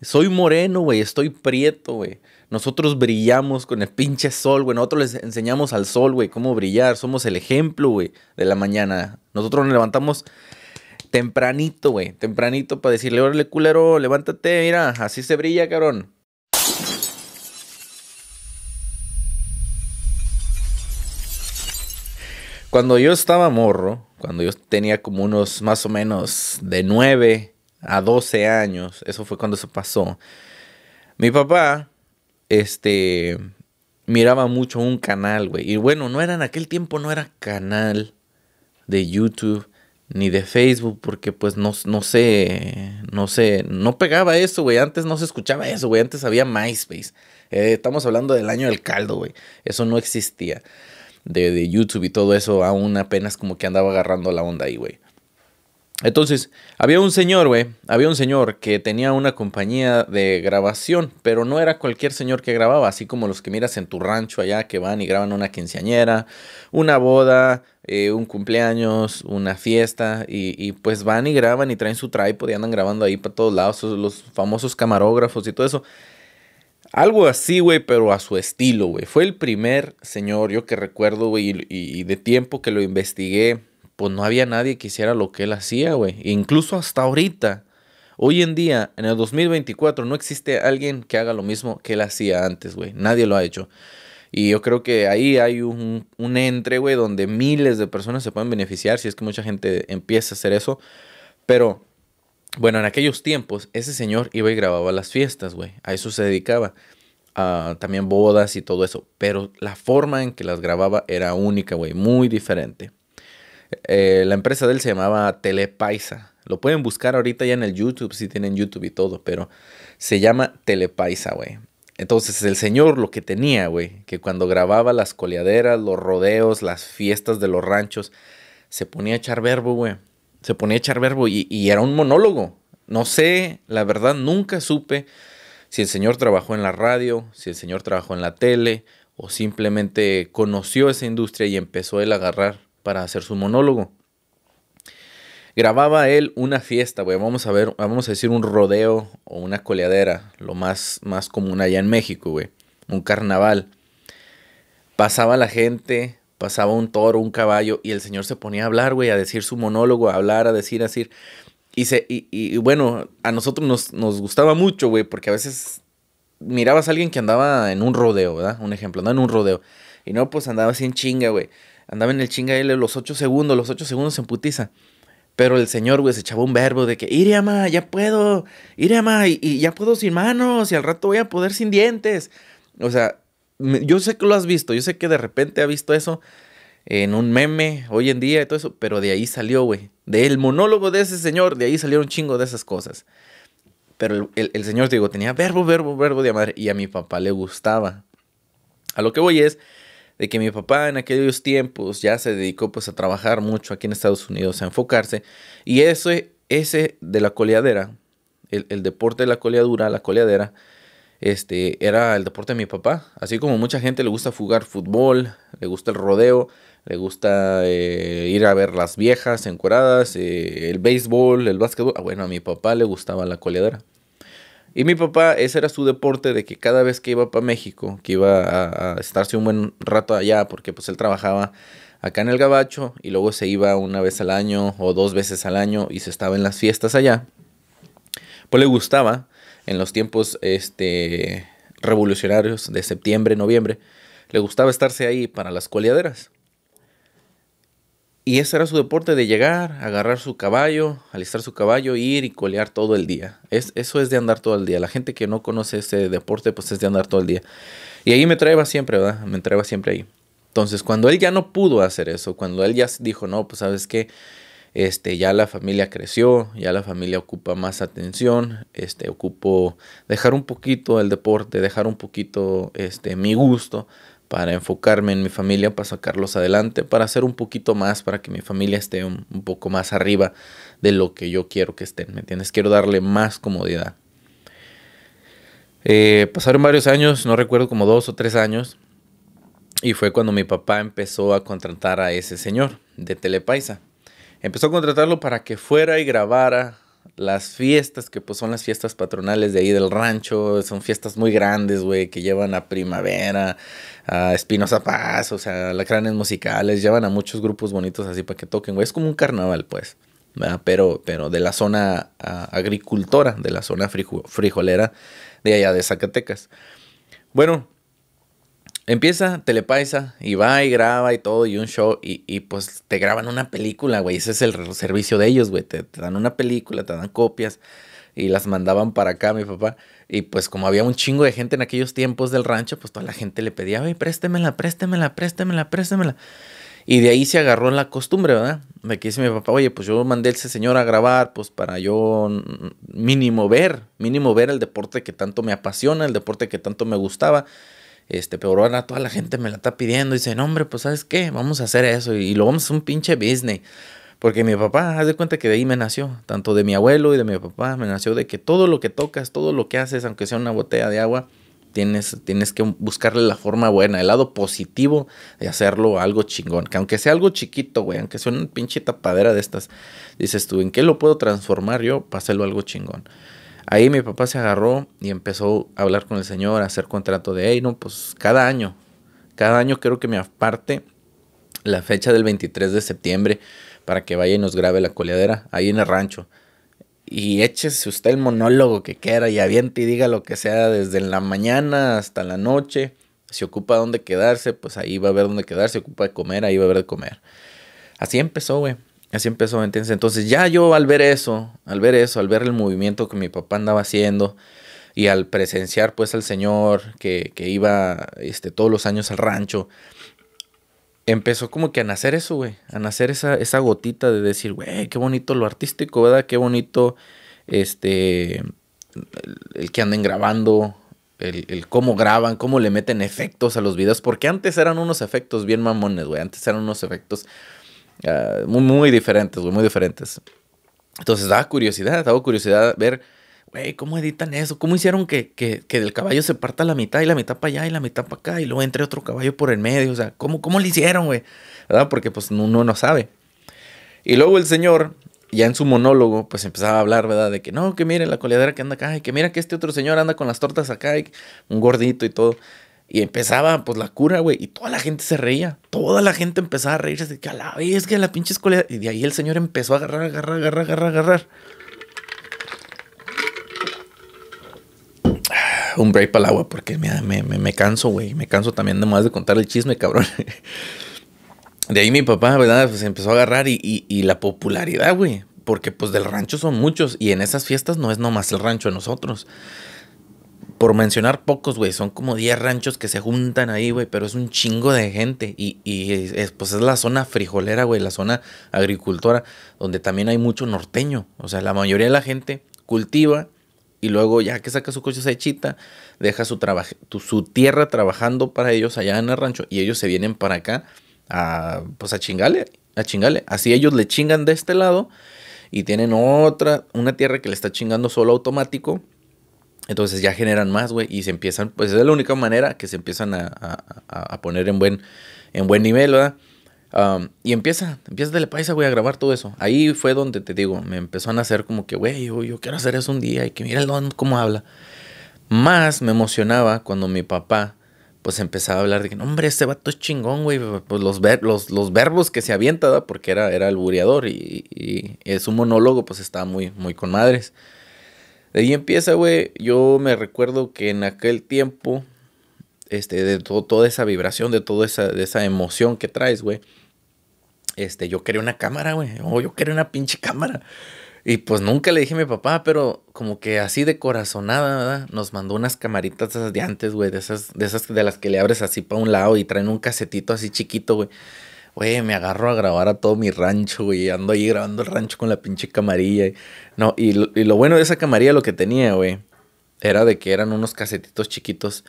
Soy moreno, güey, estoy prieto, güey. Nosotros brillamos con el pinche sol, güey. Nosotros les enseñamos al sol, güey, cómo brillar. Somos el ejemplo, güey, de la mañana. Nosotros nos levantamos tempranito, güey. Tempranito para decirle, órale, culero, levántate, mira, así se brilla, cabrón. Cuando yo estaba morro, cuando yo tenía como unos más o menos de 9 a 12 años, eso fue cuando se pasó. Mi papá, este, miraba mucho un canal, güey. Y bueno, no era en aquel tiempo, no era canal de YouTube ni de Facebook, porque pues no, no sé, no sé, no pegaba eso, güey. Antes no se escuchaba eso, güey. Antes había MySpace. Eh, estamos hablando del año del caldo, güey. Eso no existía de, YouTube y todo eso, aún apenas como que andaba agarrando la onda ahí, güey. Entonces, había un señor, güey, había un señor que tenía una compañía de grabación, pero no era cualquier señor que grababa, así como los que miras en tu rancho allá que van y graban una quinceañera, una boda, eh, un cumpleaños, una fiesta, y, y, pues van y graban y traen su tripod y andan grabando ahí para todos lados, los famosos camarógrafos y todo eso. Algo así, güey, pero a su estilo, güey. Fue el primer señor, yo que recuerdo, güey, y, de tiempo que lo investigué, pues no había nadie que hiciera lo que él hacía, güey. Incluso hasta ahorita, hoy en día, en el 2024, no existe alguien que haga lo mismo que él hacía antes, güey. Nadie lo ha hecho. Y yo creo que ahí hay un, un entre, güey, donde miles de personas se pueden beneficiar si es que mucha gente empieza a hacer eso. Pero bueno, en aquellos tiempos, ese señor iba y grababa las fiestas, güey. A eso se dedicaba. también bodas y todo eso. Pero la forma en que las grababa era única, güey. Muy diferente. Eh, la empresa de él se llamaba Telepaisa. Lo pueden buscar ahorita ya en el YouTube, si tienen YouTube y todo. Pero se llama Telepaisa, güey. Entonces el señor lo que tenía, güey, que cuando grababa las coleaderas, los rodeos, las fiestas de los ranchos, se ponía a echar verbo, güey se ponía a echar verbo y, era un monólogo. No sé, la verdad nunca supe si el señor trabajó en la radio, si el señor trabajó en la tele o simplemente conoció esa industria y empezó él a agarrar para hacer su monólogo. Grababa él una fiesta, güey, vamos a ver, vamos a decir un rodeo o una coleadera, lo más, más común allá en México, güey, un carnaval. Pasaba la gente, pasaba un toro, un caballo, y el señor se ponía a hablar, güey, a decir su monólogo, a hablar, a decir, a decir. Y, se, y, bueno, a nosotros nos, nos gustaba mucho, güey, porque a veces mirabas a alguien que andaba en un rodeo, ¿verdad? Un ejemplo, andaba en un rodeo. Y no, pues andaba así en chinga, güey. Andaba en el chinga él los ocho segundos, los ocho segundos se putiza. Pero el señor, güey, se echaba un verbo de que, iré, ya puedo, iré, y, y ya puedo sin manos, y al rato voy a poder sin dientes. O sea, yo sé que lo has visto, yo sé que de repente ha visto eso en un meme hoy en día y todo eso, pero de ahí salió, güey. Del monólogo de ese señor, de ahí salieron un chingo de esas cosas. Pero el, señor, digo, tenía verbo, verbo, verbo de amar y a mi papá le gustaba. A lo que voy es de que mi papá en aquellos tiempos ya se dedicó pues a trabajar mucho aquí en Estados Unidos, a enfocarse. Y ese, ese de la coleadera, el, deporte de la coleadura, la coleadera, este, era el deporte de mi papá. Así como mucha gente le gusta jugar fútbol, le gusta el rodeo, le gusta eh, ir a ver las viejas encueradas, eh, el béisbol, el básquetbol. Ah, bueno, a mi papá le gustaba la coleadera. Y mi papá, ese era su deporte de que cada vez que iba para México, que iba a, estarse un buen rato allá, porque pues él trabajaba acá en el Gabacho y luego se iba una vez al año o dos veces al año y se estaba en las fiestas allá, pues le gustaba en los tiempos este, revolucionarios de septiembre, noviembre, le gustaba estarse ahí para las coleaderas. Y ese era su deporte de llegar, agarrar su caballo, alistar su caballo, ir y colear todo el día. Es, eso es de andar todo el día. La gente que no conoce ese deporte, pues es de andar todo el día. Y ahí me traeba siempre, ¿verdad? Me traeba siempre ahí. Entonces, cuando él ya no pudo hacer eso, cuando él ya dijo, no, pues sabes qué, este, ya la familia creció, ya la familia ocupa más atención, este, ocupo dejar un poquito el deporte, dejar un poquito este, mi gusto para enfocarme en mi familia, para sacarlos adelante, para hacer un poquito más, para que mi familia esté un, poco más arriba de lo que yo quiero que estén, ¿me entiendes? Quiero darle más comodidad. Eh, pasaron varios años, no recuerdo como dos o tres años, y fue cuando mi papá empezó a contratar a ese señor de Telepaisa empezó a contratarlo para que fuera y grabara las fiestas, que pues son las fiestas patronales de ahí del rancho, son fiestas muy grandes, güey, que llevan a Primavera, a Espinosa Paz, o sea, lacranes musicales, llevan a muchos grupos bonitos así para que toquen, güey, es como un carnaval, pues, Pero, pero de la zona agricultora, de la zona frijolera de allá de Zacatecas. Bueno, Empieza Telepaisa y va y graba y todo y un show y, pues te graban una película, güey. Ese es el servicio de ellos, güey. Te, dan una película, te dan copias y las mandaban para acá, mi papá. Y pues como había un chingo de gente en aquellos tiempos del rancho, pues toda la gente le pedía, güey, préstemela, préstemela, préstemela, préstemela. Y de ahí se agarró la costumbre, ¿verdad? De que dice mi papá, oye, pues yo mandé a ese señor a grabar, pues para yo mínimo ver, mínimo ver el deporte que tanto me apasiona, el deporte que tanto me gustaba. Este, pero ahora toda la gente me la está pidiendo. Y dice, no, hombre, pues ¿sabes qué? Vamos a hacer eso. Y, lo vamos a hacer un pinche business. Porque mi papá, haz de cuenta que de ahí me nació. Tanto de mi abuelo y de mi papá me nació de que todo lo que tocas, todo lo que haces, aunque sea una botella de agua, tienes, tienes que buscarle la forma buena, el lado positivo de hacerlo algo chingón. Que aunque sea algo chiquito, güey, aunque sea una pinche tapadera de estas, dices tú, ¿en qué lo puedo transformar yo para hacerlo algo chingón? Ahí mi papá se agarró y empezó a hablar con el señor, a hacer contrato de, hey, no, pues cada año, cada año quiero que me aparte la fecha del 23 de septiembre para que vaya y nos grabe la coleadera ahí en el rancho. Y échese usted el monólogo que quiera y aviente y diga lo que sea desde la mañana hasta la noche. Si ocupa dónde quedarse, pues ahí va a haber dónde quedarse. Si ocupa de comer, ahí va a haber de comer. Así empezó, güey. Así empezó, ¿entiendes? Entonces ya yo al ver eso, al ver eso, al ver el movimiento que mi papá andaba haciendo y al presenciar pues al señor que, que iba este, todos los años al rancho, empezó como que a nacer eso, güey, a nacer esa, esa gotita de decir, güey, qué bonito lo artístico, ¿verdad? Qué bonito este, el, que anden grabando, el, el, cómo graban, cómo le meten efectos a los videos, porque antes eran unos efectos bien mamones, güey, antes eran unos efectos Ah, muy, muy diferentes, muy diferentes. Entonces daba curiosidad, daba curiosidad ver, güey, ¿cómo editan eso? ¿Cómo hicieron que, que, que, del caballo se parta la mitad y la mitad para allá y la mitad para acá y luego entre otro caballo por el medio? O sea, ¿cómo, cómo lo hicieron, güey? ¿Verdad? Porque pues uno no sabe. Y luego el señor, ya en su monólogo, pues empezaba a hablar, ¿verdad? De que no, que mire la coleadera que anda acá y que mira que este otro señor anda con las tortas acá y un gordito y todo. Y empezaba, pues, la cura, güey. Y toda la gente se reía. Toda la gente empezaba a reírse. De que a la vez que la pinche escuela. Y de ahí el señor empezó a agarrar, agarrar, agarrar, agarrar, agarrar. Un break para el agua, porque me, me, me canso, güey. Me canso también nomás de contar el chisme, cabrón. De ahí mi papá, ¿verdad? Pues empezó a agarrar y, y, y la popularidad, güey. Porque pues del rancho son muchos. Y en esas fiestas no es nomás el rancho de nosotros por mencionar pocos, güey, son como 10 ranchos que se juntan ahí, güey, pero es un chingo de gente. Y, es, pues es la zona frijolera, güey, la zona agricultora, donde también hay mucho norteño. O sea, la mayoría de la gente cultiva y luego ya que saca su coche sechita, deja su, su tierra trabajando para ellos allá en el rancho y ellos se vienen para acá a, pues a chingale, a chingale. Así ellos le chingan de este lado y tienen otra, una tierra que le está chingando solo automático entonces ya generan más, güey, y se empiezan, pues es la única manera que se empiezan a, poner en buen, en buen nivel, ¿verdad? y empieza, empieza de paisa, güey, a grabar todo eso. Ahí fue donde te digo, me empezó a nacer como que, güey, yo, quiero hacer eso un día y que mira el don cómo habla. Más me emocionaba cuando mi papá, pues empezaba a hablar de que, hombre, este vato es chingón, güey, pues los, ver, los, los verbos que se avienta, ¿verdad? Porque era, era el bureador y, y, es un monólogo, pues estaba muy, muy con madres. De ahí empieza, güey. Yo me recuerdo que en aquel tiempo, este, de toda esa vibración, de toda esa, de esa emoción que traes, güey. Este, yo quería una cámara, güey. Oh, yo quería una pinche cámara. Y pues nunca le dije a mi papá, pero como que así de corazonada, ¿verdad? Nos mandó unas camaritas de antes, güey, de esas, de esas de las que le abres así para un lado y traen un casetito así chiquito, güey. Güey, me agarro a grabar a todo mi rancho, güey. Ando ahí grabando el rancho con la pinche camarilla. No, y lo, bueno de esa camarilla lo que tenía, güey, era de que eran unos casetitos chiquitos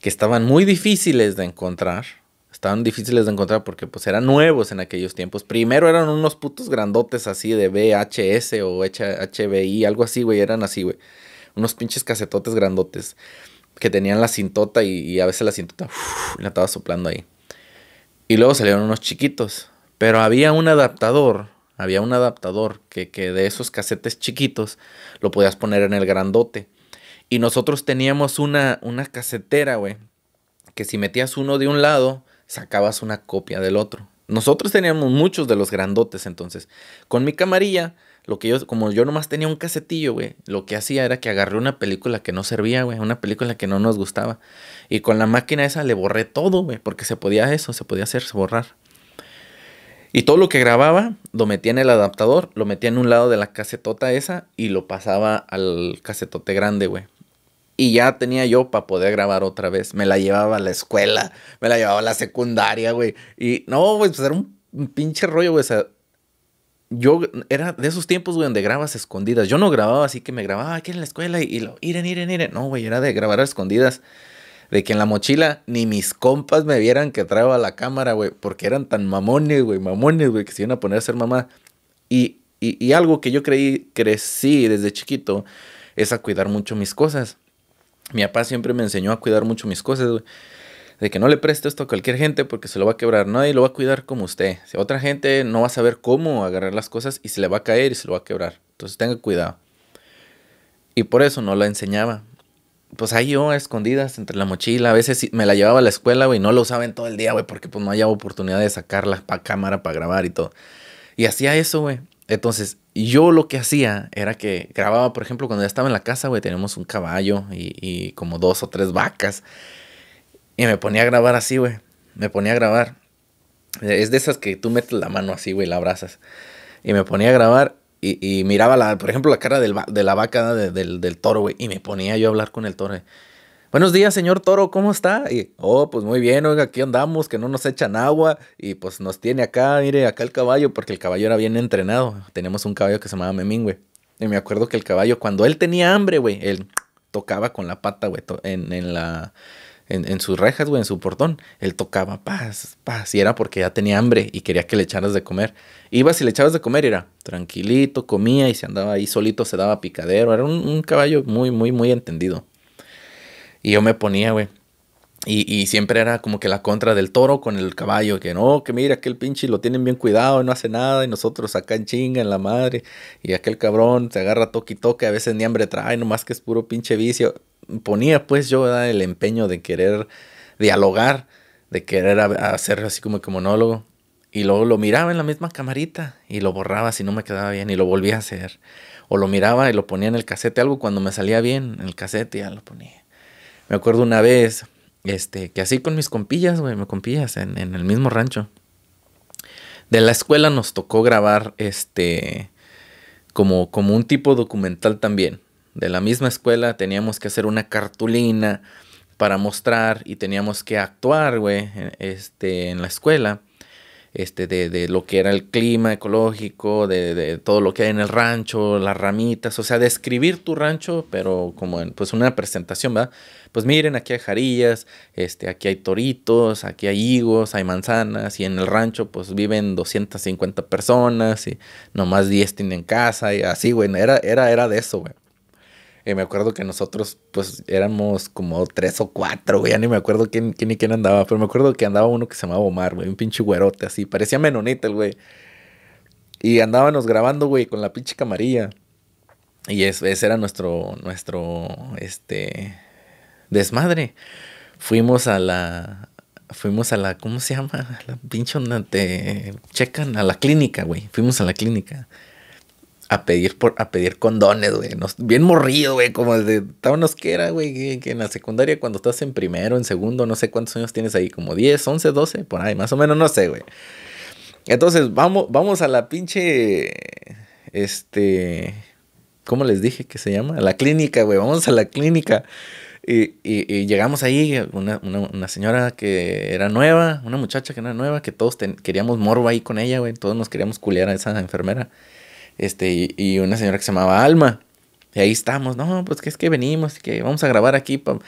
que estaban muy difíciles de encontrar. Estaban difíciles de encontrar porque pues eran nuevos en aquellos tiempos. Primero eran unos putos grandotes así de VHS o HBI, algo así, güey. Eran así, güey. Unos pinches casetotes grandotes que tenían la cintota y, a veces la cintota la estaba soplando ahí. Y luego salieron unos chiquitos. Pero había un adaptador Había un adaptador que, que de esos casetes chiquitos lo podías poner en el grandote. Y nosotros teníamos una, una casetera, güey, que si metías uno de un lado, sacabas una copia del otro. Nosotros teníamos muchos de los grandotes entonces. Con mi camarilla, lo que yo, como yo nomás tenía un casetillo, güey, lo que hacía era que agarré una película que no servía, güey, una película que no nos gustaba. Y con la máquina esa le borré todo, güey, porque se podía eso, se podía hacer, borrar. Y todo lo que grababa lo metía en el adaptador, lo metía en un lado de la casetota esa y lo pasaba al casetote grande, güey. Y ya tenía yo para poder grabar otra vez. Me la llevaba a la escuela, me la llevaba a la secundaria, güey. Y no, güey, pues era un, pinche rollo, güey. O sea, yo era de esos tiempos, güey, donde grabas escondidas. Yo no grababa así que me grababa aquí en la escuela y, lo, iren, iren, iren. No, güey, era de grabar a escondidas. De que en la mochila ni mis compas me vieran que traigo la cámara, güey. Porque eran tan mamones, güey, mamones, güey, que se iban a poner a ser mamá. Y, y, y algo que yo creí, crecí desde chiquito, es a cuidar mucho mis cosas. Mi papá siempre me enseñó a cuidar mucho mis cosas, güey. De que no le preste esto a cualquier gente porque se lo va a quebrar. Nadie lo va a cuidar como usted. Si otra gente no va a saber cómo agarrar las cosas y se le va a caer y se lo va a quebrar. Entonces tenga cuidado. Y por eso no la enseñaba. Pues ahí yo a escondidas entre la mochila. A veces me la llevaba a la escuela, güey. No lo usaba en todo el día, güey. Porque pues no había oportunidad de sacarla para cámara para grabar y todo. Y hacía eso, güey. Entonces, yo lo que hacía era que grababa, por ejemplo, cuando ya estaba en la casa, güey, tenemos un caballo y, como dos o tres vacas. Y me ponía a grabar así, güey. Me ponía a grabar. Es de esas que tú metes la mano así, güey, la abrazas. Y me ponía a grabar y, miraba, la, por ejemplo, la cara del, de la vaca del, del, toro, güey. Y me ponía yo a hablar con el toro. Buenos días, señor Toro, ¿cómo está? Y, oh, pues muy bien, oiga, aquí andamos, que no nos echan agua. Y pues nos tiene acá, mire, acá el caballo, porque el caballo era bien entrenado. Tenemos un caballo que se llamaba Memín, güey. Y me acuerdo que el caballo, cuando él tenía hambre, güey, él tocaba con la pata, güey, en, en la... En, sus rejas, güey, en su portón, él tocaba paz, paz, y era porque ya tenía hambre y quería que le echaras de comer. Ibas y le echabas de comer, y era tranquilito, comía y se andaba ahí solito, se daba picadero. Era un, un caballo muy, muy, muy entendido. Y yo me ponía, güey. Y, siempre era como que la contra del toro con el caballo, que no, que mira, aquel pinche lo tienen bien cuidado y no hace nada, y nosotros acá en chinga, en la madre, y aquel cabrón se agarra toque y toque, a veces ni hambre trae, nomás que es puro pinche vicio. Ponía pues yo el empeño de querer dialogar, de querer hacer así como que monólogo, y luego lo miraba en la misma camarita y lo borraba si no me quedaba bien y lo volvía a hacer. O lo miraba y lo ponía en el casete, algo cuando me salía bien, en el casete ya lo ponía. Me acuerdo una vez, este, que así con mis compillas, güey, me compillas en, en, el mismo rancho. De la escuela nos tocó grabar, este, como, como un tipo documental también. De la misma escuela teníamos que hacer una cartulina para mostrar y teníamos que actuar, güey, este, en la escuela este, de, de, lo que era el clima ecológico, de, de, todo lo que hay en el rancho, las ramitas, o sea, describir tu rancho, pero como en pues una presentación, ¿verdad? Pues miren, aquí hay jarillas, este, aquí hay toritos, aquí hay higos, hay manzanas, y en el rancho pues viven 250 personas, y nomás 10 tienen casa, y así, güey, era, era, era de eso, güey. Me acuerdo que nosotros, pues, éramos como tres o cuatro, güey. Ya ni me acuerdo quién, quién y quién andaba. Pero me acuerdo que andaba uno que se llamaba Omar, güey. Un pinche güerote así. Parecía menonita el güey. Y andábamos grabando, güey, con la pinche camarilla. Y ese era nuestro, nuestro, este, desmadre. Fuimos a la, fuimos a la, ¿cómo se llama? La pinche donde checan, a la clínica, güey. Fuimos a la clínica a pedir por, a pedir condones, güey. bien morrido, güey, como de estábamos que era, güey, que, en la secundaria cuando estás en primero, en segundo, no sé cuántos años tienes ahí, como 10, 11, 12, por ahí, más o menos, no sé, güey. Entonces, vamos, vamos a la pinche, este, ¿cómo les dije que se llama? A la clínica, güey, vamos a la clínica. Y, y, llegamos ahí, una, una, una, señora que era nueva, una muchacha que era nueva, que todos queríamos morbo ahí con ella, güey, todos nos queríamos culiar a esa enfermera este, y, una señora que se llamaba Alma. Y ahí estamos, no, pues que es que venimos, que vamos a grabar aquí para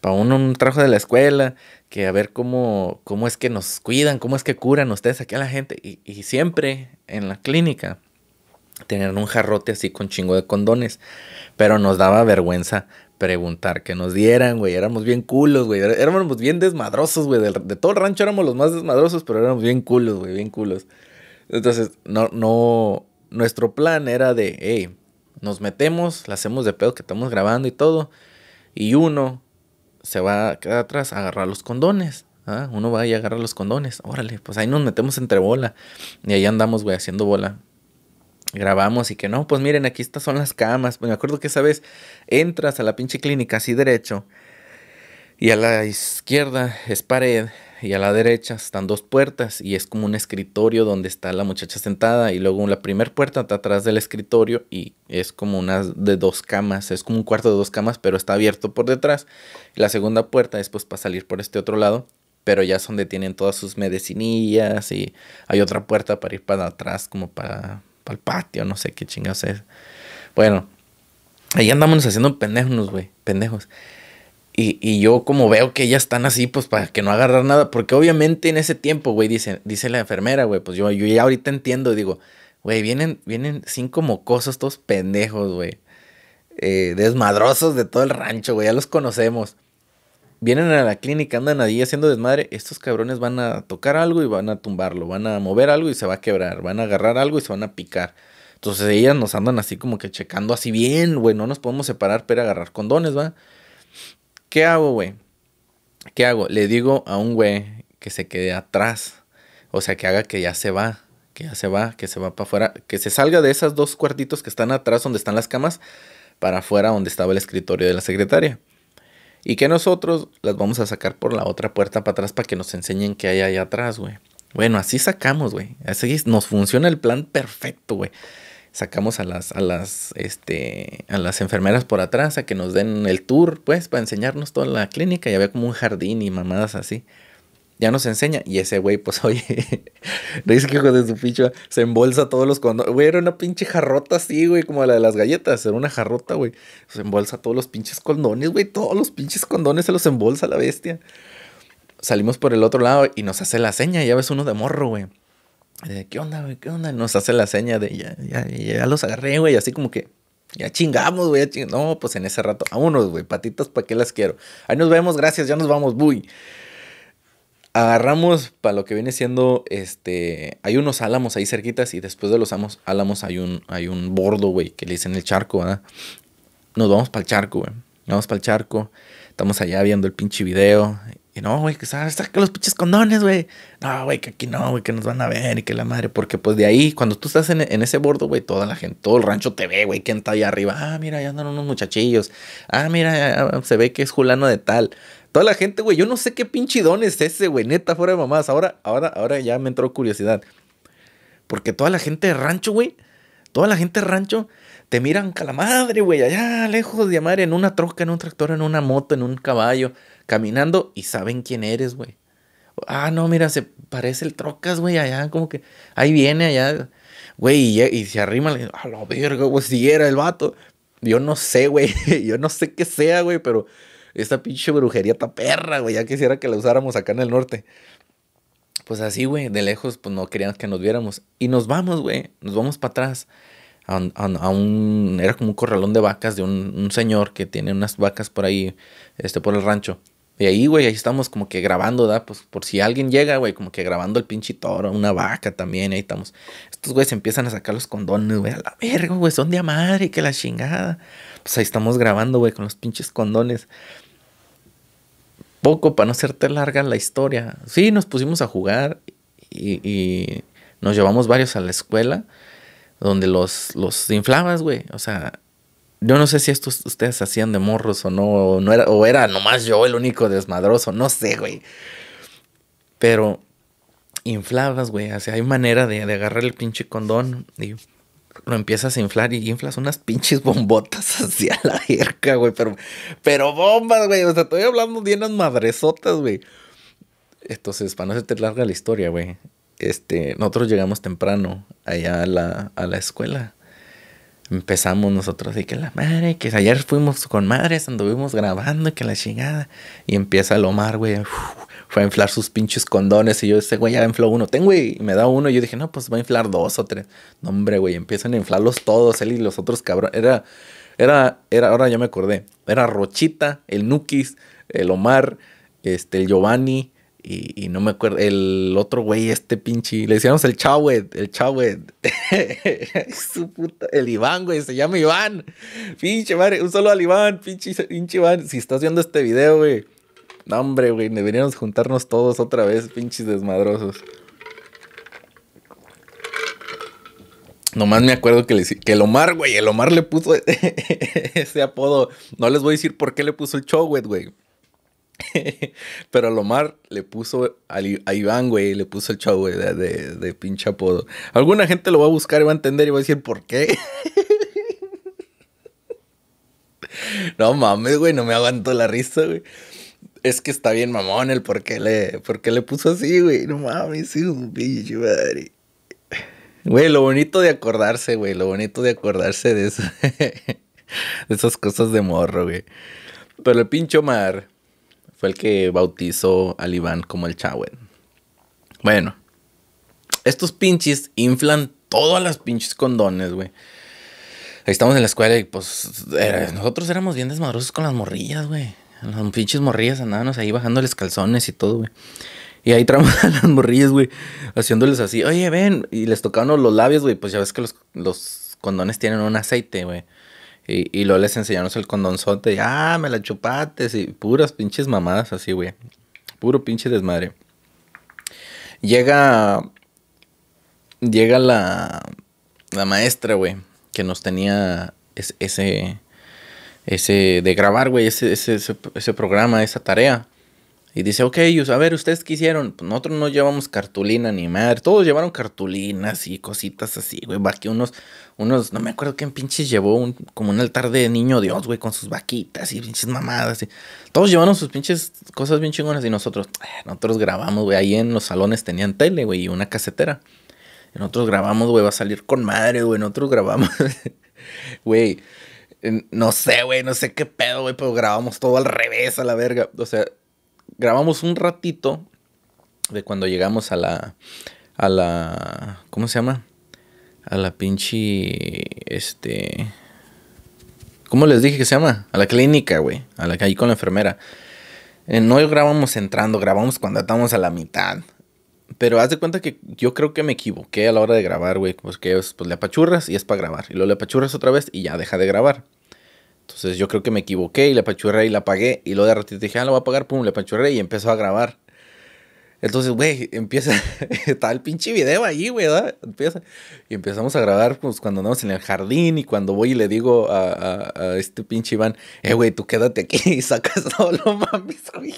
pa un, un, trabajo de la escuela, que a ver cómo, cómo es que nos cuidan, cómo es que curan ustedes aquí a la gente. Y, y siempre en la clínica tenían un jarrote así con chingo de condones, pero nos daba vergüenza preguntar que nos dieran, güey. Éramos bien culos, güey. Éramos bien desmadrosos, güey. De, de, todo el rancho éramos los más desmadrosos, pero éramos bien culos, güey, bien culos. Entonces, no, no, nuestro plan era de, hey, nos metemos, la hacemos de pedo que estamos grabando y todo, y uno se va a quedar atrás a agarrar los condones. ¿ah? Uno va a agarrar los condones. Órale, pues ahí nos metemos entre bola. Y ahí andamos, güey, haciendo bola. Grabamos y que no, pues miren, aquí estas son las camas. Me acuerdo que esa vez entras a la pinche clínica así derecho. Y a la izquierda es pared y a la derecha están dos puertas y es como un escritorio donde está la muchacha sentada y luego la primera puerta está atrás del escritorio y es como una de dos camas, es como un cuarto de dos camas pero está abierto por detrás. la segunda puerta es pues para salir por este otro lado, pero ya es donde tienen todas sus medicinillas y hay otra puerta para ir para atrás como para, para el patio, no sé qué chingados es. Bueno, ahí andamos haciendo pendejos, güey, pendejos. Y, yo como veo que ellas están así, pues para que no agarrar nada, porque obviamente en ese tiempo, güey, dice, dice la enfermera, güey, pues yo, yo ya ahorita entiendo, digo, güey, vienen, vienen cinco mocosos, todos pendejos, güey, eh, desmadrosos de todo el rancho, güey, ya los conocemos. Vienen a la clínica, andan ahí haciendo desmadre, estos cabrones van a tocar algo y van a tumbarlo, van a mover algo y se va a quebrar, van a agarrar algo y se van a picar. Entonces ellas nos andan así como que checando así bien, güey, no nos podemos separar para agarrar condones, ¿va? ¿Qué hago, güey? ¿Qué hago? Le digo a un güey que se quede atrás. O sea, que haga que ya se va. Que ya se va, que se va para afuera. Que se salga de esos dos cuartitos que están atrás donde están las camas. Para afuera donde estaba el escritorio de la secretaria. Y que nosotros las vamos a sacar por la otra puerta para atrás para que nos enseñen qué hay allá atrás, güey. Bueno, así sacamos, güey. Así nos funciona el plan perfecto, güey sacamos a las, a las, este, a las enfermeras por atrás a que nos den el tour, pues, para enseñarnos toda la clínica. Y había como un jardín y mamadas así. Ya nos enseña. Y ese güey, pues, oye, dice que hijo de su picho se embolsa todos los condones. Güey, era una pinche jarrota así, güey, como la de las galletas. Era una jarrota, güey. Se embolsa todos los pinches condones, güey. Todos los pinches condones se los embolsa la bestia. Salimos por el otro lado y nos hace la seña. Ya ves uno de morro, güey. ¿Qué onda, güey? ¿Qué onda? Nos hace la seña de ya, ya, ya los agarré, güey. Así como que ya chingamos, güey. No, pues en ese rato, unos, güey. Patitas, ¿para qué las quiero? Ahí nos vemos, gracias, ya nos vamos, buy. Agarramos para lo que viene siendo, este, hay unos álamos ahí cerquitas y después de los álamos hay un, hay un bordo, güey, que le dicen el charco, ¿verdad? Nos vamos para el charco, güey. Vamos para el charco. Estamos allá viendo el pinche video no, güey, que saca los pinches condones, güey. No, güey, que aquí no, güey, que nos van a ver y que la madre. Porque pues de ahí, cuando tú estás en, ese bordo, güey, toda la gente, todo el rancho te ve, güey, quién está allá arriba. Ah, mira, ya andan unos muchachillos. Ah, mira, se ve que es Julano de tal. Toda la gente, güey, yo no sé qué pinche don es ese, güey, neta, fuera de mamás. Ahora, ahora, ahora ya me entró curiosidad. Porque toda la gente de rancho, güey, toda la gente de rancho te miran a la madre, güey, allá lejos de amar en una troca, en un tractor, en una moto, en un caballo caminando y saben quién eres, güey. Ah, no, mira, se parece el trocas, güey, allá, como que ahí viene, allá, güey, y, se arrima, a la verga, güey, si era el vato. Yo no sé, güey, yo no sé qué sea, güey, pero esta pinche brujería está perra, güey, ya quisiera que la usáramos acá en el norte. Pues así, güey, de lejos, pues no querían que nos viéramos. Y nos vamos, güey, nos vamos para atrás. A un, era como un corralón de vacas de un, señor que tiene unas vacas por ahí, este, por el rancho. Y ahí, güey, ahí estamos como que grabando, ¿da? Pues por si alguien llega, güey, como que grabando el pinche toro, una vaca también, ahí estamos. Estos güeyes empiezan a sacar los condones, güey, a la verga, güey, son de madre, que la chingada. Pues ahí estamos grabando, güey, con los pinches condones. Poco para no hacerte larga la historia. Sí, nos pusimos a jugar y nos llevamos varios a la escuela donde los, los inflabas, güey. O sea, yo no sé si estos ustedes hacían de morros o no, o, no era, o era nomás yo el único desmadroso, no sé, güey. Pero inflabas, güey. O sea, hay manera de, agarrar el pinche condón y lo empiezas a inflar y inflas unas pinches bombotas hacia la jerca, güey. Pero, pero bombas, güey. O sea, estoy hablando de unas madresotas, güey. Entonces, para no hacerte larga la historia, güey. Este, nosotros llegamos temprano allá a la, a la escuela empezamos nosotros y que la madre, que ayer fuimos con madres, anduvimos grabando que la chingada. Y empieza el Omar, güey, fue a inflar sus pinches condones y yo, ese güey ya infló uno, tengo, güey, y me da uno y yo dije, no, pues va a inflar dos o tres. No, hombre, güey, empiezan a inflarlos todos, él y los otros cabrones. Era, era, era, ahora ya me acordé, era Rochita, el Nukis, el Omar, este, el Giovanni y, no me acuerdo, el otro güey, este pinche, le decíamos el Chawet, el Chawet. Su puta, el Iván, güey, se llama Iván. Pinche madre, un solo al Iván, pinche, pinche Iván. Si estás viendo este video, güey. No, hombre, güey, deberíamos juntarnos todos otra vez, pinches desmadrosos. Nomás me acuerdo que, le, que el Omar, güey, el Omar le puso ese apodo. No les voy a decir por qué le puso el Chowet, güey. Pero el Omar le puso a, Iván, güey, le puso el show, güey, de, de, pinche apodo. Alguna gente lo va a buscar y va a entender y va a decir por qué. no mames, güey, no me aguanto la risa, güey. Es que está bien mamón el por qué le, por qué le puso así, güey. No mames, sí, pinche madre. Güey, lo bonito de acordarse, güey. Lo bonito de acordarse de de esas cosas de morro, güey. Pero el pincho Omar fue el que bautizó al Iván como el Chawen. Bueno, estos pinches inflan todas las pinches condones, güey. Ahí estamos en la escuela y pues nosotros éramos bien desmadrosos con las morrillas, güey. Las pinches morrillas andábamos ahí bajándoles calzones y todo, güey. Y ahí traemos a las morrillas, güey, haciéndoles así, oye, ven, y les tocaban los labios, güey, pues ya ves que los, los condones tienen un aceite, güey. Y, y luego les enseñamos el condonzote. ah, me la chupates. Y puras pinches mamadas así, güey. Puro pinche desmadre. Llega. Llega la. La maestra, güey. Que nos tenía ese. Ese. De grabar, güey. Ese, ese, ese programa, esa tarea. Y dice, ok, a ver, ¿ustedes qué hicieron? Pues nosotros no llevamos cartulina ni madre. Todos llevaron cartulinas y cositas así, güey. que unos, unos, no me acuerdo quién pinches llevó un, como un altar de niño Dios, güey, con sus vaquitas y pinches mamadas. Y todos llevaron sus pinches cosas bien chingonas y nosotros, eh, nosotros grabamos, güey. Ahí en los salones tenían tele, güey, y una casetera. Y nosotros grabamos, güey, va a salir con madre, güey. Nosotros grabamos, güey. No sé, güey, no sé qué pedo, güey, pero grabamos todo al revés, a la verga. O sea, grabamos un ratito de cuando llegamos a la, a la, ¿cómo se llama? A la pinche, este, ¿cómo les dije que se llama? A la clínica, güey, a la que ahí con la enfermera. Eh, no grabamos entrando, grabamos cuando estábamos a la mitad. Pero haz de cuenta que yo creo que me equivoqué a la hora de grabar, güey. Que es, pues le apachurras y es para grabar. Y luego le apachurras otra vez y ya deja de grabar. Entonces yo creo que me equivoqué y la apachurré y la apagué. Y luego de ratito dije, ah, lo voy a apagar, pum, le apachurré y empezó a grabar. Entonces, güey, empieza, está el pinche video ahí, güey, ¿verdad? Empieza, y empezamos a grabar pues, cuando andamos en el jardín y cuando voy y le digo a, a, este pinche Iván, eh, güey, tú quédate aquí y sacas todo lo mames, güey.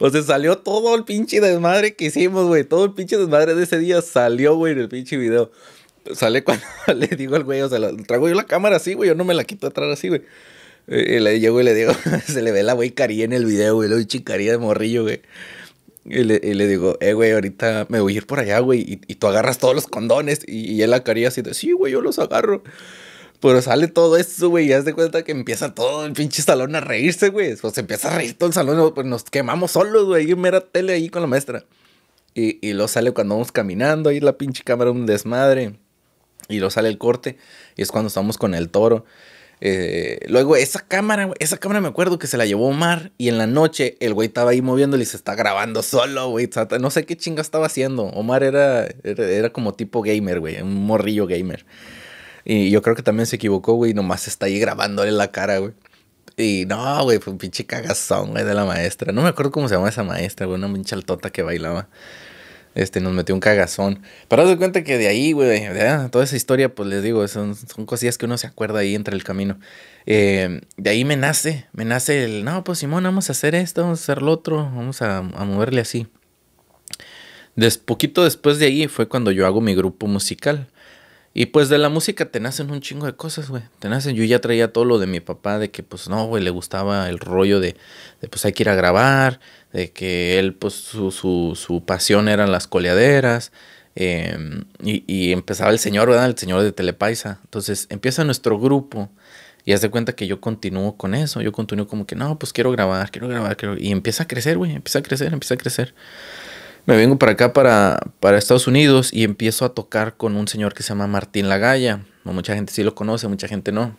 O sea, salió todo el pinche desmadre que hicimos, güey. Todo el pinche desmadre de ese día salió, güey, en el pinche video. Sale cuando le digo al güey, o sea, traigo yo la cámara así, güey, yo no me la quito atrás así, güey. Y le llego y le digo, se le ve la güey caría en el video, güey, la chicaría de morrillo, güey. Y le, y le, digo, eh, güey, ahorita me voy a ir por allá, güey, y, y, tú agarras todos los condones. Y, y él la caría así de, sí, güey, yo los agarro. Pero sale todo eso, güey, y haz de cuenta que empieza todo el pinche salón a reírse, güey. Pues empieza a reír todo el salón, pues nos quemamos solos, güey, y mera tele ahí con la maestra. Y, y luego sale cuando vamos caminando, ahí la pinche cámara un desmadre. Y luego sale el corte y es cuando estamos con el toro. Eh, luego esa cámara, esa cámara me acuerdo que se la llevó Omar y en la noche el güey estaba ahí moviéndole y se está grabando solo, güey. No sé qué chinga estaba haciendo. Omar era, era, como tipo gamer, güey, un morrillo gamer. Y yo creo que también se equivocó, güey, nomás está ahí grabándole la cara, güey. Y no, güey, fue un pinche cagazón, güey, de la maestra. No me acuerdo cómo se llama esa maestra, güey, una pinche altota que bailaba este, nos metió un cagazón. Pero haz cuenta que de ahí, güey, toda esa historia, pues les digo, son, son cosillas que uno se acuerda ahí entre el camino. Eh, de ahí me nace, me nace el, no, pues Simón, vamos a hacer esto, vamos a hacer lo otro, vamos a, a moverle así. Des, poquito después de ahí fue cuando yo hago mi grupo musical. Y pues de la música te nacen un chingo de cosas, güey. Te nacen, yo ya traía todo lo de mi papá, de que pues no, güey, le gustaba el rollo de, de pues hay que ir a grabar, de que él, pues su, su, su pasión eran las coleaderas. Em, y, y, empezaba el señor, ¿verdad? El señor de Telepaisa. Entonces empieza nuestro grupo y haz de cuenta que yo continúo con eso. Yo continúo como que, no, pues quiero grabar, quiero grabar, quiero... Y empieza a crecer, güey, empieza a crecer, empieza a crecer. Me vengo para acá, para, para Estados Unidos, y empiezo a tocar con un señor que se llama Martín Lagalla. Mucha gente sí lo conoce, mucha gente no.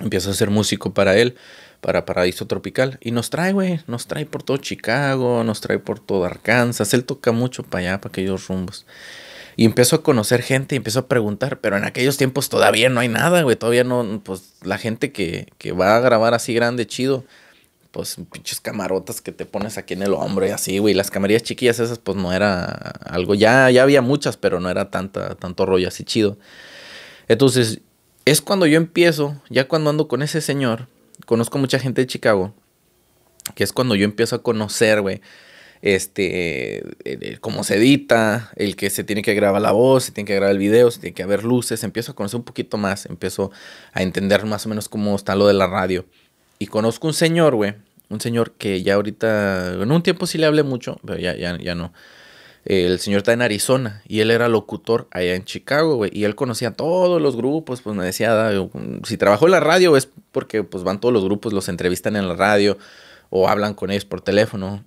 Empiezo a ser músico para él para Paraíso Tropical. Y nos trae, güey, nos trae por todo Chicago, nos trae por todo Arkansas. Él toca mucho para allá, para aquellos rumbos. Y empezó a conocer gente y empezó a preguntar, pero en aquellos tiempos todavía no hay nada, güey. Todavía no, pues la gente que, que va a grabar así grande, chido, pues pinches camarotas que te pones aquí en el hombro y así, güey. Las camarillas chiquillas esas, pues no era algo, ya, ya había muchas, pero no era tanta, tanto rollo así chido. Entonces, es cuando yo empiezo, ya cuando ando con ese señor, conozco mucha gente de Chicago, que es cuando yo empiezo a conocer, güey, este, cómo se edita, el que se tiene que grabar la voz, se tiene que grabar el video, se tiene que haber luces, empiezo a conocer un poquito más, empiezo a entender más o menos cómo está lo de la radio. Y conozco un señor, güey, un señor que ya ahorita, en un tiempo sí le hablé mucho, pero ya, ya, ya no. El señor está en Arizona y él era locutor allá en Chicago, güey. Y él conocía todos los grupos, pues me decía, si trabajó en la radio es porque pues van todos los grupos, los entrevistan en la radio o hablan con ellos por teléfono.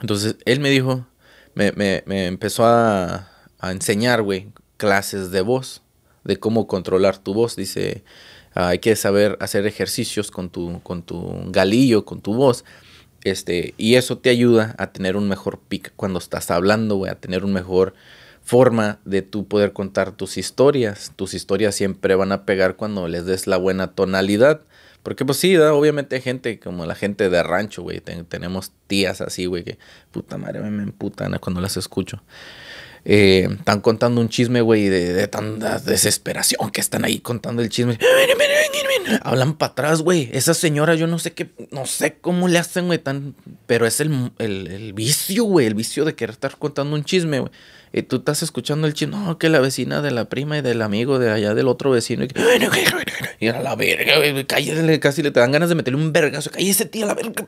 Entonces él me dijo, me, me, me empezó a, enseñar, güey, clases de voz, de cómo controlar tu voz. Dice, hay que saber hacer ejercicios con tu, con tu galillo, con tu voz. Este, y eso te ayuda a tener un mejor pick cuando estás hablando, güey, a tener una mejor forma de tú poder contar tus historias. Tus historias siempre van a pegar cuando les des la buena tonalidad. Porque pues sí, obviamente hay gente como la gente de rancho, güey. tenemos tías así, güey, que puta madre me emputan cuando las escucho. Eh, están contando un chisme, güey, de, de, tanta desesperación que están ahí contando el chisme. Hablan para atrás, güey. Esa señora, yo no sé qué, no sé cómo le hacen, güey, tan. Pero es el, el, vicio, güey, el vicio de querer estar contando un chisme, güey. Y tú estás escuchando el chisme, no, que la vecina de la prima y del amigo de allá del otro vecino. Y, a la verga, güey, cállate, casi le te dan ganas de meterle un vergazo. Cállese, tío, a la verga.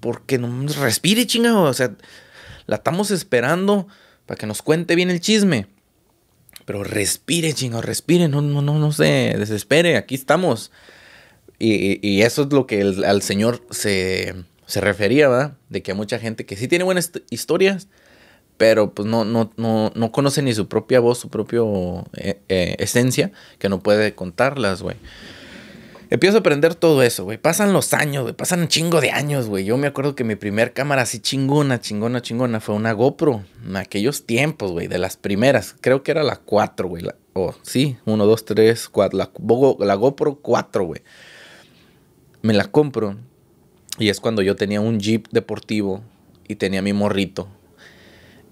Porque no respire, chingado. O sea, la estamos esperando para que nos cuente bien el chisme. Pero respire, chingo, respire, no, no, no, no se desespere, aquí estamos. Y, eso es lo que al Señor se, se refería, ¿verdad? De que hay mucha gente que sí tiene buenas historias, pero pues no, no, no, no conoce ni su propia voz, su propia eh, eh, esencia, que no puede contarlas, güey. Empiezo a aprender todo eso, güey. Pasan los años, güey. Pasan un chingo de años, güey. Yo me acuerdo que mi primer cámara así chingona, chingona, chingona fue una GoPro. En aquellos tiempos, güey. De las primeras. Creo que era la 4, güey. Oh, sí. 1, 2, 3, 4. La, GoPro 4, güey. Me la compro. Y es cuando yo tenía un Jeep deportivo y tenía mi morrito.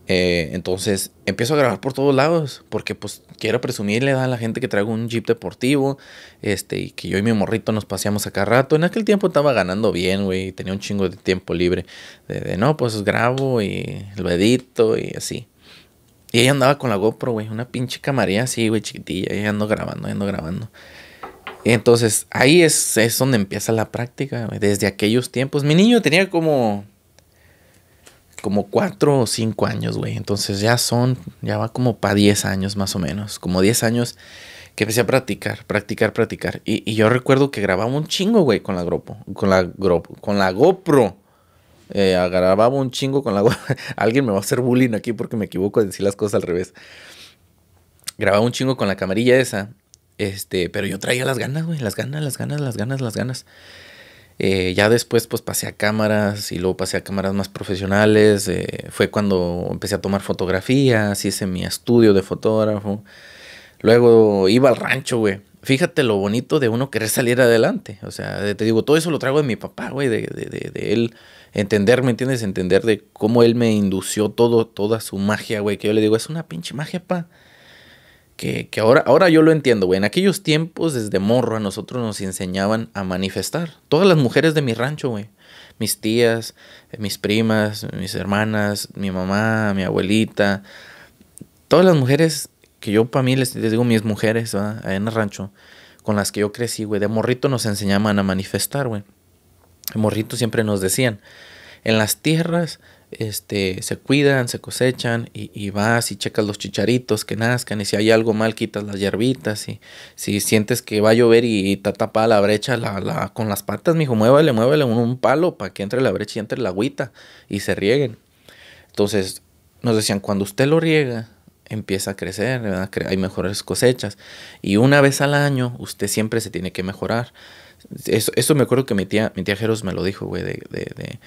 Eh, entonces empiezo a grabar por todos lados porque pues quiero presumirle a la gente que traigo un jeep deportivo este y que yo y mi morrito nos paseamos acá rato. En aquel tiempo estaba ganando bien, güey, tenía un chingo de tiempo libre. De, no, pues grabo y lo edito y así. Y ella andaba con la GoPro, güey, una pinche camarilla así, güey, chiquitilla, y ando grabando, ando grabando. Y entonces ahí es, es donde empieza la práctica, desde aquellos tiempos. Mi niño tenía como como cuatro o cinco años, güey. Entonces ya son, ya va como para 10 años más o menos. Como 10 años que empecé a practicar, practicar, practicar. Y, yo recuerdo que grababa un chingo, güey, con la GoPro. Con la, con la GoPro. Eh, grababa un chingo con la GoPro. Alguien me va a hacer bullying aquí porque me equivoco de decir las cosas al revés. Grababa un chingo con la camarilla esa. Este, pero yo traía las ganas, güey. Las ganas, las ganas, las ganas, las ganas. Eh, ya después pues pasé a cámaras y luego pasé a cámaras más profesionales. Eh, fue cuando empecé a tomar fotografías, hice mi estudio de fotógrafo. Luego iba al rancho, güey. Fíjate lo bonito de uno querer salir adelante. O sea, te digo, todo eso lo traigo de mi papá, güey, de, de, de, él entender, ¿me entiendes? Entender de cómo él me indució todo, toda su magia, güey. Que yo le digo, es una pinche magia, pa que, ahora, ahora yo lo entiendo, güey. En aquellos tiempos, desde morro, a nosotros nos enseñaban a manifestar. Todas las mujeres de mi rancho, güey. Mis tías, eh, mis primas, mis hermanas, mi mamá, mi abuelita. Todas las mujeres que yo para mí les, digo mis mujeres, en el rancho, con las que yo crecí, güey. De morrito nos enseñaban a manifestar, güey. Morrito siempre nos decían, en las tierras este, se cuidan, se cosechan y, vas y checas los chicharitos que nazcan y si hay algo mal quitas las hierbitas y si sientes que va a llover y te tapa la brecha la, la, con las patas, mijo, muévele, muévele un, un palo para que entre la brecha y entre la agüita y se rieguen. Entonces nos decían, cuando usted lo riega, empieza a crecer, hay mejores cosechas. Y una vez al año usted siempre se tiene que mejorar. Eso, eso me acuerdo que mi tía, mi tía Jeros me lo dijo, güey, de, de, de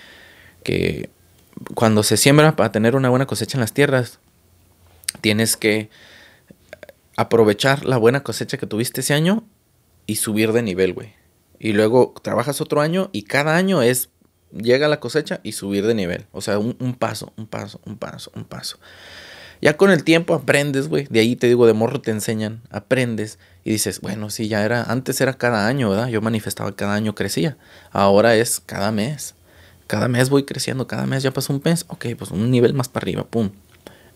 que cuando se siembra para tener una buena cosecha en las tierras, tienes que aprovechar la buena cosecha que tuviste ese año y subir de nivel, güey. Y luego trabajas otro año y cada año es llega la cosecha y subir de nivel. O sea, un, paso, un paso, un paso, un paso. Ya con el tiempo aprendes, güey. De ahí te digo, de morro te enseñan, aprendes y dices, bueno, sí, ya era, antes era cada año, ¿verdad? Yo manifestaba cada año, crecía. Ahora es cada mes. Cada mes voy creciendo, cada mes ya pasó un mes, ok, pues un nivel más para arriba, pum.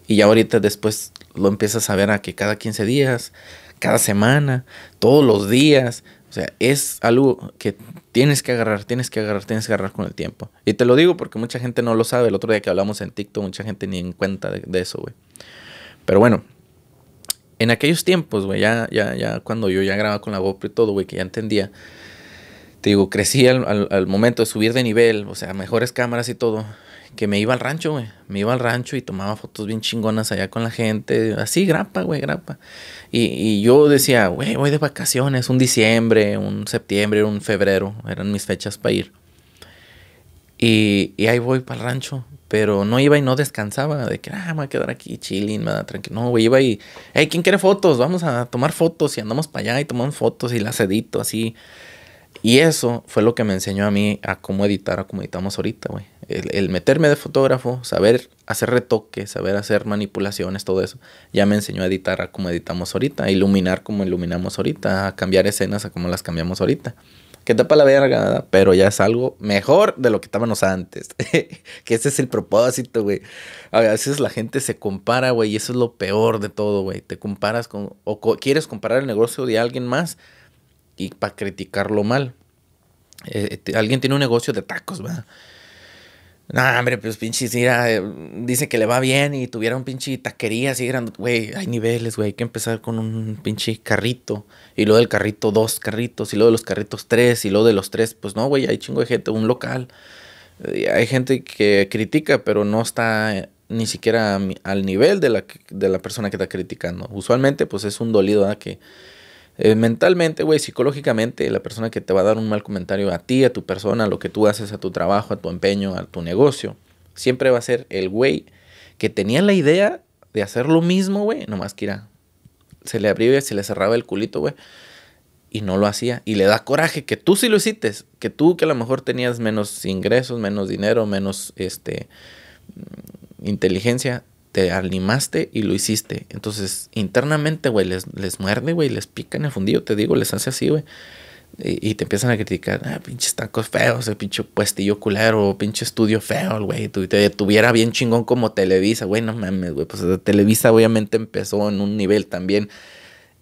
Y ya ahorita después lo empiezas a ver a que cada 15 días, cada semana, todos los días, o sea, es algo que tienes que agarrar, tienes que agarrar, tienes que agarrar con el tiempo. Y te lo digo porque mucha gente no lo sabe. El otro día que hablamos en TikTok, mucha gente ni en cuenta de, eso, güey. Pero bueno, en aquellos tiempos, güey, ya, ya, ya cuando yo ya grababa con la GoPro y todo, güey, que ya entendía, te digo, crecí al, momento de subir de nivel, o sea, mejores cámaras y todo, que me iba al rancho, güey. Me iba al rancho y tomaba fotos bien chingonas allá con la gente, así, grapa, güey, grapa. Y, y yo decía, güey, voy de vacaciones, un diciembre, un septiembre, un febrero, eran mis fechas para ir. Y, y ahí voy para el rancho, pero no iba y no descansaba, de que, ah, me voy a quedar aquí chilling, nada, tranquilo. No, güey, iba y, hey, ¿quién quiere fotos? Vamos a tomar fotos y andamos para allá y tomamos fotos y las edito así. Y eso fue lo que me enseñó a mí a cómo editar, a cómo editamos ahorita, güey. El, meterme de fotógrafo, saber hacer retoques, saber hacer manipulaciones, todo eso, ya me enseñó a editar a cómo editamos ahorita, a iluminar como iluminamos ahorita, a cambiar escenas a cómo las cambiamos ahorita. Que tapa la verga, pero ya es algo mejor de lo que estábamos antes. que ese es el propósito, güey. A veces la gente se compara, güey, y eso es lo peor de todo, güey. Te comparas con, o quieres comparar el negocio de alguien más y para criticarlo mal. Eh, alguien tiene un negocio de tacos, ¿verdad? No, hombre, pues pinche, mira, eh, dice que le va bien y tuviera un pinche taquería así grande. Güey, hay niveles, güey. Hay que empezar con un pinche carrito. Y luego del carrito, dos carritos. Y luego de los carritos, tres. Y luego de los tres, pues no, güey, hay chingo de gente, un local. Eh, hay gente que critica, pero no está ni siquiera al nivel de la, de la persona que está criticando. Usualmente, pues es un dolido, ¿verdad? Eh, mentalmente, güey, psicológicamente, la persona que te va a dar un mal comentario a ti, a tu persona, a lo que tú haces, a tu trabajo, a tu empeño, a tu negocio, siempre va a ser el güey que tenía la idea de hacer lo mismo, güey, nomás que era, se le abría, se le cerraba el culito, güey, y no lo hacía. Y le da coraje que tú sí lo hiciste, que tú que a lo mejor tenías menos ingresos, menos dinero, menos este inteligencia, te animaste y lo hiciste. Entonces, internamente, güey, les, les muerde, güey, les pica en el fundillo, te digo, les hace así, güey. Y, te empiezan a criticar, ah, pinches tacos feos, el pinche puestillo culero, pinche estudio feo, güey. Tu, te tuviera bien chingón como Televisa, güey, no mames, güey. Pues Televisa obviamente empezó en un nivel también.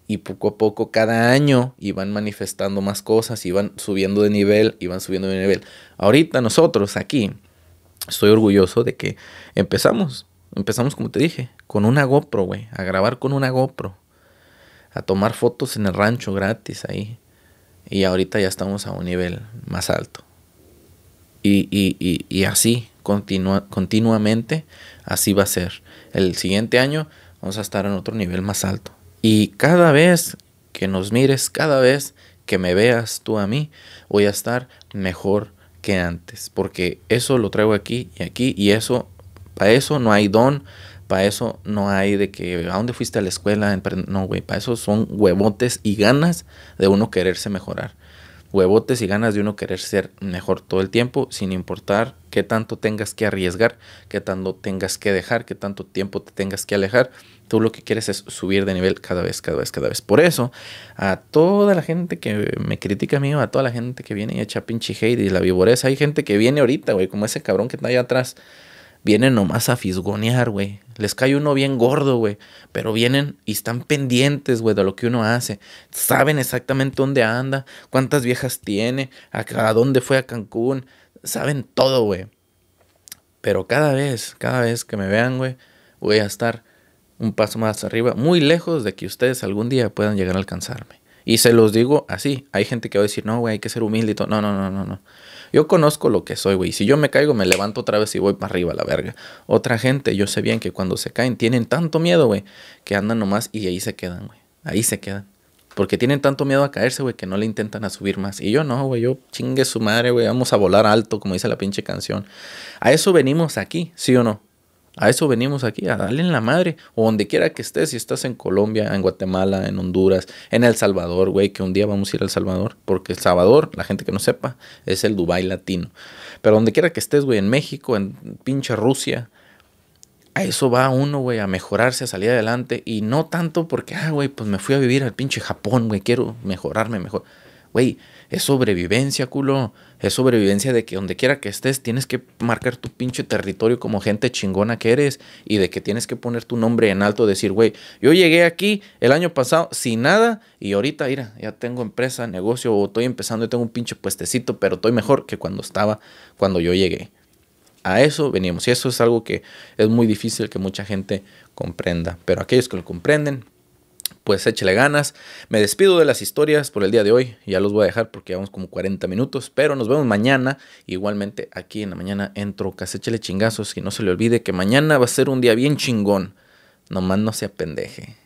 Y poco a poco, cada año, iban manifestando más cosas, iban subiendo de nivel, iban subiendo de nivel. Ahorita nosotros aquí, estoy orgulloso de que empezamos Empezamos, como te dije, con una GoPro, güey. A grabar con una GoPro. A tomar fotos en el rancho gratis ahí. Y ahorita ya estamos a un nivel más alto. Y, y, y, y así, continua, continuamente, así va a ser. El siguiente año vamos a estar en otro nivel más alto. Y cada vez que nos mires, cada vez que me veas tú a mí, voy a estar mejor que antes. Porque eso lo traigo aquí y aquí y eso para eso no hay don, para eso no hay de que, ¿a dónde fuiste a la escuela? No, güey, para eso son huevotes y ganas de uno quererse mejorar. Huevotes y ganas de uno querer ser mejor todo el tiempo, sin importar qué tanto tengas que arriesgar, qué tanto tengas que dejar, qué tanto tiempo te tengas que alejar. Tú lo que quieres es subir de nivel cada vez, cada vez, cada vez. Por eso, a toda la gente que me critica a mí, a toda la gente que viene y echa pinche hate y la vivoreza, hay gente que viene ahorita, güey, como ese cabrón que está allá atrás vienen nomás a fisgonear, güey. Les cae uno bien gordo, güey. Pero vienen y están pendientes, güey, de lo que uno hace. Saben exactamente dónde anda, cuántas viejas tiene, a, dónde fue a Cancún. Saben todo, güey. Pero cada vez, cada vez que me vean, güey, voy a estar un paso más arriba, muy lejos de que ustedes algún día puedan llegar a alcanzarme. Y se los digo así. Hay gente que va a decir, no, güey, hay que ser humilde y todo. No, no, no, no, no. Yo conozco lo que soy, güey. Si yo me caigo, me levanto otra vez y voy para arriba, la verga. Otra gente, yo sé bien que cuando se caen, tienen tanto miedo, güey, que andan nomás y ahí se quedan, güey. Ahí se quedan. Porque tienen tanto miedo a caerse, güey, que no le intentan a subir más. Y yo no, güey, yo chingue su madre, güey, vamos a volar alto, como dice la pinche canción. A eso venimos aquí, ¿sí o no? A eso venimos aquí, a darle en la madre. O donde quiera que estés, si estás en Colombia, en Guatemala, en Honduras, en El Salvador, güey, que un día vamos a ir al Salvador. Porque El Salvador, la gente que no sepa, es el Dubai latino. Pero donde quiera que estés, güey, en México, en pinche Rusia, a eso va uno, güey, a mejorarse, a salir adelante. Y no tanto porque, ah, güey, pues me fui a vivir al pinche Japón, güey, quiero mejorarme mejor. Güey, es sobrevivencia, culo. Es sobrevivencia de que donde quiera que estés tienes que marcar tu pinche territorio como gente chingona que eres y de que tienes que poner tu nombre en alto, decir, güey, yo llegué aquí el año pasado sin nada y ahorita, mira, ya tengo empresa, negocio o estoy empezando y tengo un pinche puestecito, pero estoy mejor que cuando estaba, cuando yo llegué. A eso venimos y eso es algo que es muy difícil que mucha gente comprenda, pero aquellos que lo comprenden, pues échele ganas. Me despido de las historias por el día de hoy. Ya los voy a dejar porque llevamos como 40 minutos. Pero nos vemos mañana. Igualmente aquí en la mañana entro. Casi échele chingazos. Y no se le olvide que mañana va a ser un día bien chingón. Nomás no se apendeje.